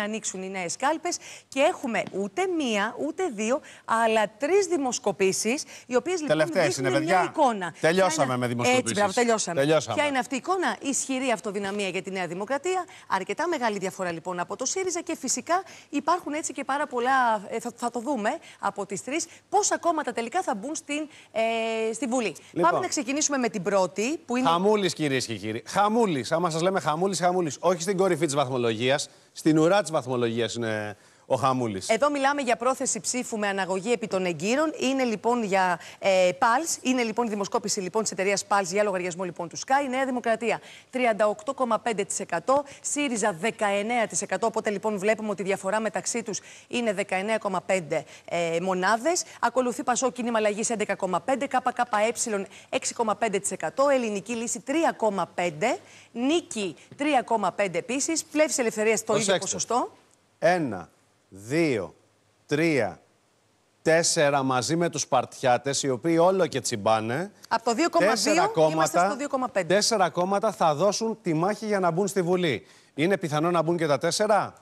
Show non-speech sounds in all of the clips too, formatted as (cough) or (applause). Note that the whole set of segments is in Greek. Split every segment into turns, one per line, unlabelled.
να ανοίξουν οι νέες κάλπες και έχουμε ούτε μία, ούτε δύο, αλλά τρεις δημοσκοπήσεις, οι οποίες λοιπόν
Τελευταίες
δείχνουν
είναι,
μια
παιδιά.
εικόνα.
Τελειώσαμε
Ποια είναι-
με δημοσκοπήσεις.
Έτσι, μπράβο, τελειώσαμε.
Τελειώσαμε.
Ποια είναι αυτή η εικόνα, ισχυρή αυτοδυναμία για τη Νέα Δημοκρατία, αρκετά μεγάλη διαφορά λοιπόν από το ΣΥΡΙΖΑ και φυσικά υπάρχουν έτσι και πάρα πολλά, ε, θα, θα το δούμε από τις τρεις, πόσα κόμματα τελικά θα μπουν στην, ε, στη Βουλή.
Λοιπόν.
Πάμε να ξεκινήσουμε με την πρώτη, που είναι
Χαμούλης, κυρίες και κύριοι. Χαμούλης. Άμα σας λέμε χαμούλης, χαμούλης. Όχι στην κορυφή της βαθμολογίας. Στην ουρά της βαθμολογίας είναι ο Χαμούλης.
Εδώ μιλάμε για πρόθεση ψήφου με αναγωγή επί των εγκύρων. Είναι λοιπόν για ε, PALS, είναι λοιπόν η δημοσκόπηση λοιπόν της εταιρείας PALS για λογαριασμό λοιπόν του ΣΚΑ. Η Νέα Δημοκρατία 38,5%, ΣΥΡΙΖΑ 19%. Οπότε λοιπόν βλέπουμε ότι η διαφορά μεταξύ τους είναι 19,5 ε, μονάδες. Ακολουθεί Πασό Κίνημα Αλλαγής 11,5, ΚΚΕ 6,5%, Ελληνική Λύση 3,5%, Νίκη 3,5% επίσης, Πλεύση Ελευθερίας το ίδιο
Προσέξτε.
ποσοστό.
Ένα, δύο, τρία, τέσσερα μαζί με τους Σπαρτιάτε, οι οποίοι όλο και τσιμπάνε.
Από το 2,2
Τέσσερα
είμαστε στο 2,5.
Τέσσερα κόμματα θα δώσουν τη μάχη για να μπουν στη Βουλή. Είναι πιθανό να μπουν και τα τέσσερα;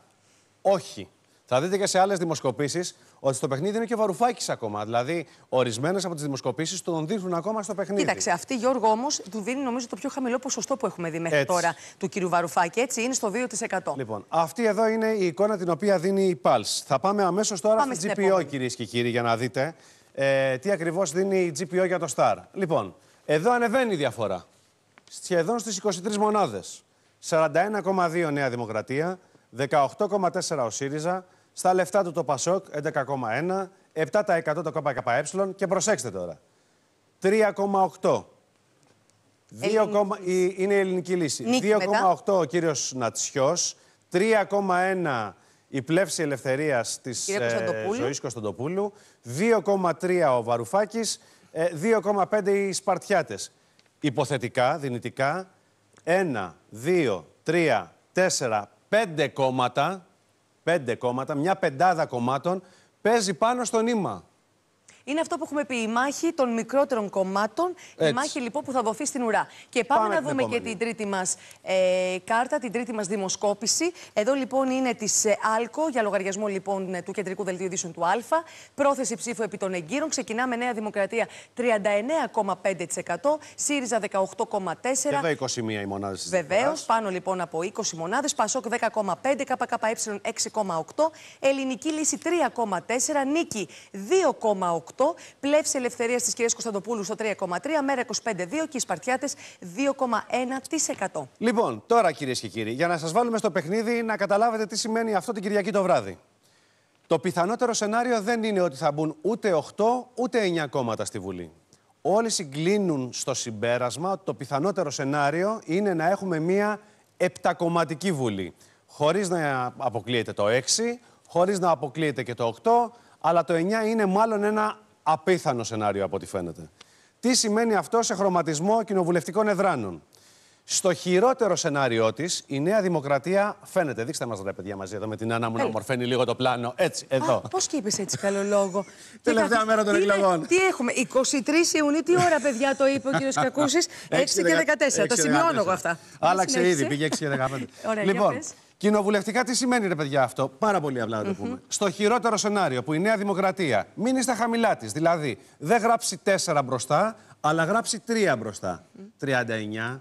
Όχι. Θα δείτε και σε άλλες δημοσκοπήσεις ότι στο παιχνίδι είναι και ο Βαρουφάκης ακόμα. Δηλαδή, ορισμένες από τις δημοσκοπήσεις τον δείχνουν ακόμα στο παιχνίδι.
Κοίταξε, αυτή Γιώργο όμως του δίνει νομίζω το πιο χαμηλό ποσοστό που έχουμε δει μέχρι
Έτσι.
τώρα του κυρίου Βαρουφάκη. Έτσι, είναι στο 2%.
Λοιπόν, αυτή εδώ είναι η εικόνα την οποία δίνει η Pulse. Θα πάμε αμέσως τώρα
Πάμε
στη
στην
GPO,
επόμενη.
κυρίες και κύριοι, για να δείτε ε, τι ακριβώς δίνει η GPO για το Star. Λοιπόν, εδώ ανεβαίνει η διαφορά. Σχεδόν στις 23 μονάδες. 41,2 Νέα Δημοκρατία, 18,4 ο ΣΥΡΙΖΑ, στα λεφτά του το ΠΑΣΟΚ 11,1, 7% το ΚΚΕ και προσέξτε τώρα. 3,8 Δύο κόμμα- η- είναι η ελληνική λύση.
Νίκη
2,8 ο κύριος Νατσιός, 3,1 η πλεύση ελευθερίας της
Κυρία Κωνσταντοπούλου.
Ζωής Κωνσταντοπούλου, 2,3 ο Βαρουφάκης, ε, 2,5 οι Σπαρτιάτες. Υποθετικά, δυνητικά, 1, 2, 3, 4, 5 κόμματα, 5 κόμματα, μια πεντάδα κομμάτων, παίζει πάνω στο νήμα.
Είναι αυτό που έχουμε πει, η μάχη των μικρότερων κομμάτων, η
Έτσι.
μάχη λοιπόν που θα δοθεί στην ουρά. Και πάμε,
Πάμε
να
την
δούμε και
επόμενη.
την τρίτη μας ε, κάρτα, την τρίτη μας δημοσκόπηση. Εδώ λοιπόν είναι της ε, ΑΛΚΟ, για λογαριασμό λοιπόν ε, του Κεντρικού Δελτίου Ειδήσεων του Α. Πρόθεση ψήφου επί των εγκύρων. Ξεκινάμε Νέα Δημοκρατία 39,5%, ΣΥΡΙΖΑ 18,4%.
Και εδώ 21 οι μονάδες της
Βεβαίως,
διαφοράς.
πάνω λοιπόν από 20 μονάδες. Πασόκ 10,5, ΚΚΕ 6,8, Ελληνική Λύση 3,4, Νίκη 2,8, Πλεύση Ελευθερίας της κυρίας Κωνσταντοπούλου στο 3,3, Μέρα 25,2 και οι Σπαρτιάτες 2,1%.
Λοιπόν, τώρα κυρίες και κύριοι, για να σας βάλουμε στο παιχνίδι να καταλάβετε τι σημαίνει αυτό την Κυριακή το βράδυ. Το πιθανότερο σενάριο δεν είναι ότι θα μπουν ούτε 8 ούτε 9 κόμματα στη Βουλή. Όλοι συγκλίνουν στο συμπέρασμα ότι το πιθανότερο σενάριο είναι να έχουμε μία επτακομματική Βουλή. Χωρίς να αποκλείεται το 6, χωρίς να αποκλείεται και το 8, αλλά το 9 είναι μάλλον ένα απίθανο σενάριο από ό,τι φαίνεται. Τι σημαίνει αυτό σε χρωματισμό κοινοβουλευτικών εδράνων; Στο χειρότερο σενάριό της, η Νέα Δημοκρατία φαίνεται. Δείξτε μας ρε παιδιά μαζί εδώ με την Άννα μου να
Έλα.
ομορφαίνει λίγο το πλάνο. Έτσι, εδώ.
Πώς και είπε έτσι καλό λόγο. (laughs)
Τελευταία
Κοίτα,
μέρα των
τι είναι-
εκλογών.
Τι έχουμε, 23 Ιουνίου, τι ώρα παιδιά το είπε ο (laughs) κύριος Κακούσης, 6 και 14. Τα σημειώνω εγώ αυτά.
Άλλαξε
Συνέχισε.
ήδη, πήγε 6 και 15. (laughs)
Ωραία, για
λοιπόν,
πες.
κοινοβουλευτικά τι σημαίνει ρε παιδιά αυτό; Πάρα πολύ απλά να το πούμε. Στο χειρότερο σενάριο που η Νέα Δημοκρατία μείνει στα χαμηλά της, δηλαδή δεν γράψει 4 μπροστά, αλλά γράψει 3 μπροστά. 39,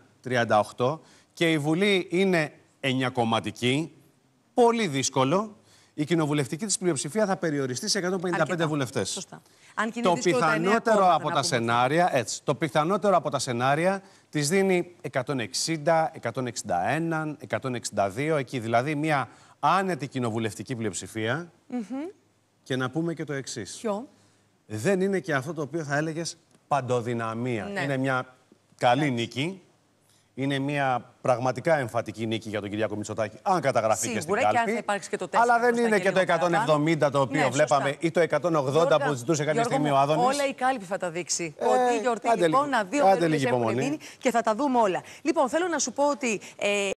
38 και η Βουλή είναι 9 κομματική. Πολύ δύσκολο. Η κοινοβουλευτική της πλειοψηφία θα περιοριστεί σε 155
Αρκετά.
βουλευτές.
Σωστά. Αν και είναι
Το
δύσκολο τα εννέα
πιθανότερο
κόμματα,
από
να
τα
πούμε.
σενάρια, έτσι, το πιθανότερο από τα σενάρια της δίνει 160, 161, 162, εκεί δηλαδή μια άνετη κοινοβουλευτική πλειοψηφία. Και να πούμε και το εξής.
Ποιο;
Δεν είναι και αυτό το οποίο θα έλεγες παντοδυναμία.
Ναι.
Είναι μια καλή νίκη. Είναι μια πραγματικά εμφατική νίκη για τον Κυριάκο Μητσοτάκη, αν καταγραφεί και στην
Σίγουρα, και αν
κάλπη.
θα υπάρξει και το 4
Αλλά δεν
μπροστά
είναι
και
και το
λίγο παραπάνω.
170 το οποίο
Ναι, σωστά.
βλέπαμε ή το 180
Γιώργα,
που ζητούσε κάποια
Γιώργο
στιγμή
μου,
ο Άδωνης.
Όλα η κάλπη θα τα δείξει.
Ε,
Ότι η γιορτή
άντε
λοιπόν,
λίγο.
να δύο
Άντε
μέρε
λίγη
έχουν
υπομονή.
μείνει και θα τα δούμε όλα. Λοιπόν, θέλω να σου πω ότι. Ε,